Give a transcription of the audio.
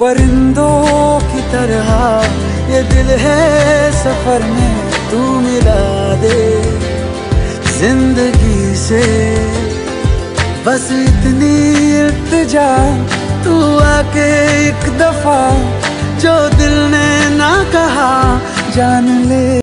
परिंदों की तरह, ये दिल है सफ़र में, तू मिला दे ज़िंदगी से। बस इतनी इल्तजा तू आके एक दफ़ा, जो दिल ने ना कहा, जान ले।